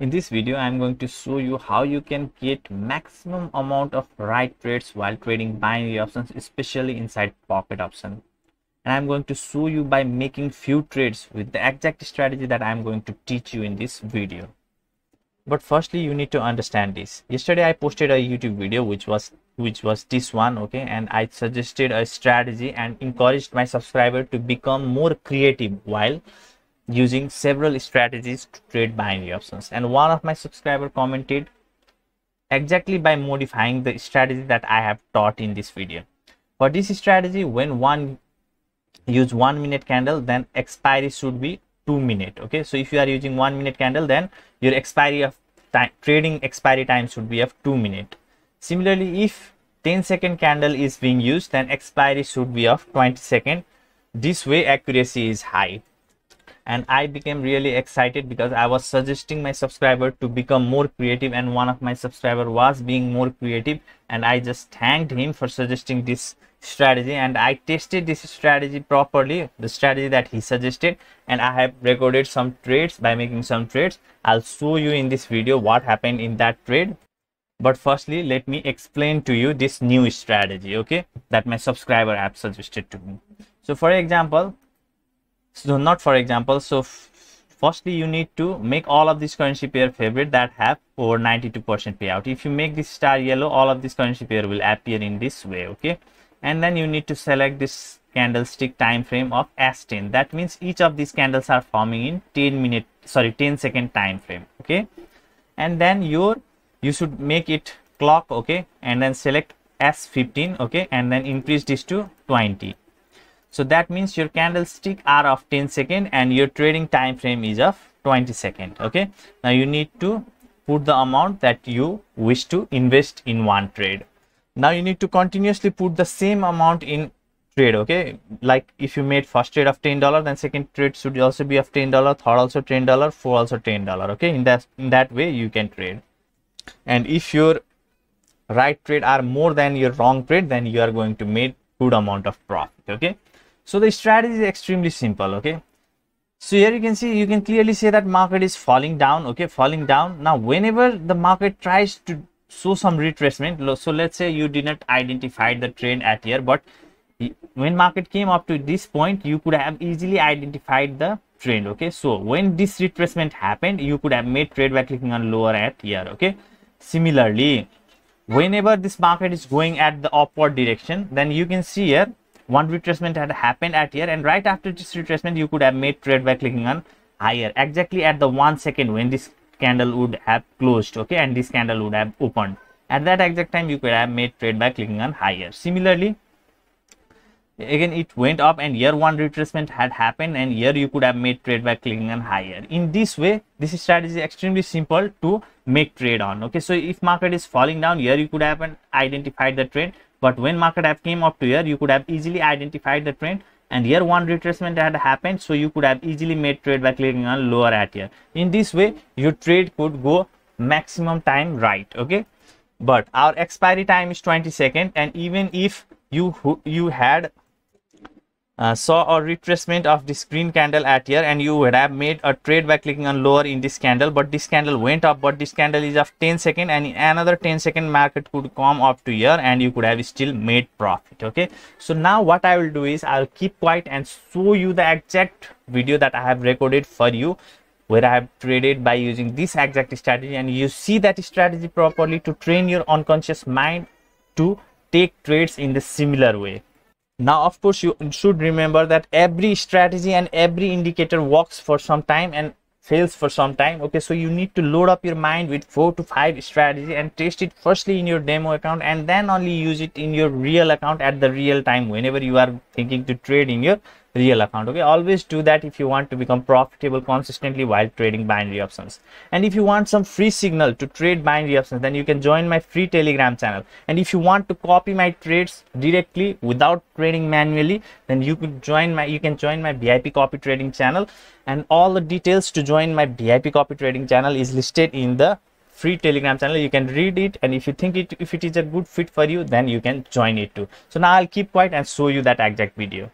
In this video, I am going to show you how you can get maximum amount of right trades while trading binary options, especially inside pocket option. And I'm going to show you by making few trades with the exact strategy that I'm going to teach you in this video. But firstly, you need to understand this. Yesterday, I posted a YouTube video which was which was this one okay and i suggested a strategy and encouraged my subscriber to become more creative while using several strategies to trade binary options. And one of my subscriber commented exactly by modifying the strategy that i have taught in this video. For this strategy when one use one minute candle then expiry should be two minute okay? So if you are using one minute candle then your expiry of time trading expiry time should be of two minute. Similarly if 10 second candle is being used then expiry should be of 20 second. This way accuracy is high and I became really excited because I was suggesting my subscriber to become more creative and one of my subscriber was being more creative and I just thanked him for suggesting this strategy and I tested this strategy properly the strategy that he suggested and I have recorded some trades. By making some trades I'll show you in this video what happened in that trade. But firstly let me explain to you this new strategy okay that my subscriber app suggested to me. So for example so not for example so firstly you need to make all of these currency pair favorite that have over 92 percent payout. If you make this star yellow all of these currency pair will appear in this way okay? And then you need to select this candlestick time frame of s10 that means each of these candles are forming in 10 minute sorry 10 second time frame okay? And then your you should make it clock okay? And then select s15 okay? And then increase this to 20 so that means your candlestick are of 10 second and your trading time frame is of 20 second okay? Now you need to put the amount that you wish to invest in one trade. Now you need to continuously put the same amount in trade okay? Like if you made first trade of ten dollar then second trade should also be of ten dollar third also ten dollar four also ten dollar okay? In that in that way you can trade. And if your right trade are more than your wrong trade then you are going to make good amount of profit okay so the strategy is extremely simple okay? So here you can see you can clearly say that market is falling down okay? Falling down. Now whenever the market tries to show some retracement so let's say you did not identify the trend at here but when market came up to this point you could have easily identified the trend okay? So when this retracement happened you could have made trade by clicking on lower at here okay? Similarly whenever this market is going at the upward direction then you can see here one retracement had happened at here and right after this retracement you could have made trade by clicking on higher. Exactly at the one second when this candle would have closed okay and this candle would have opened. At that exact time you could have made trade by clicking on higher. Similarly again it went up and year one retracement had happened and here you could have made trade by clicking on higher. In this way this strategy is extremely simple to make trade on okay. So if market is falling down here you could have identified the trend but when market have came up to here you could have easily identified the trend. And here one retracement had happened so you could have easily made trade by clicking on lower at here. In this way your trade could go maximum time right okay? But our expiry time is 20 second and even if you you had uh, saw a retracement of this green candle at here and you would have made a trade by clicking on lower in this candle but this candle went up but this candle is of 10 second and another 10 second market could come up to here and you could have still made profit okay? So now what i will do is i'll keep quiet and show you the exact video that i have recorded for you where i have traded by using this exact strategy and you see that strategy properly to train your unconscious mind to take trades in the similar way now of course you should remember that every strategy and every indicator works for some time and fails for some time okay? So you need to load up your mind with four to five strategy and test it firstly in your demo account and then only use it in your real account at the real time whenever you are thinking to trade in your real account okay? Always do that if you want to become profitable consistently while trading binary options. And if you want some free signal to trade binary options then you can join my free telegram channel. And if you want to copy my trades directly without trading manually then you could join my you can join my vip copy trading channel. And all the details to join my vip copy trading channel is listed in the free telegram channel. You can read it and if you think it if it is a good fit for you then you can join it too. So now i'll keep quiet and show you that exact video